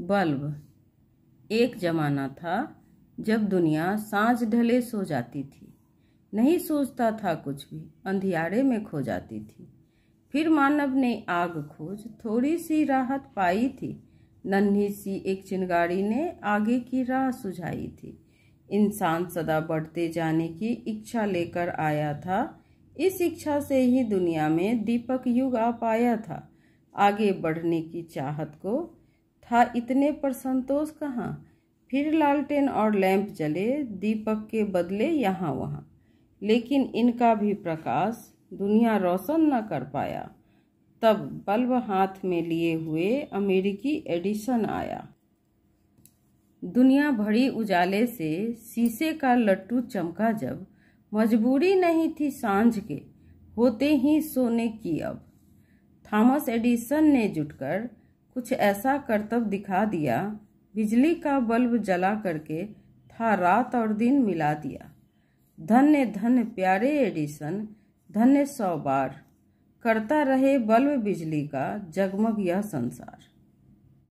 Bulb एक जमाना था जब दुनिया साँझ ढले सो जाती थी। नहीं सोचता था कुछ भी, अंधियारे में खो जाती थी। फिर मानव ने आग खोज, थोड़ी सी राहत पाई थी। नन्ही सी एक चिंगारी ने आगे की राह सुझाई थी। इंसान सदा बढ़ते जाने की इच्छा लेकर आया था। इस इच्छा से ही दुनिया में दीपक युग आ पाया था। आगे बढ़ने की चाहत को था इतने पर संतोष कहाँ? फिर लालटेन और लैंप जले, दीपक के बदले यहाँ वहाँ। लेकिन इनका भी प्रकाश दुनिया रोशन न कर पाया। तब बल्ब हाथ में लिए हुए अमेरिकी एडिसन आया। दुनिया भरी उजाले से शीशे का लट्टू चमका जब मजबूरी नहीं थी साँझ के, होते ही सोने की अब। थॉमस एडिसन ने जुटकर कुछ ऐसा करतब दिखा दिया, बिजली का बल्ब जला करके था रात और दिन मिला दिया। धन्य धन्य प्यारे एडिसन, धन्य सौ बार। करता रहे बल्ब बिजली का जगमग यह संसार।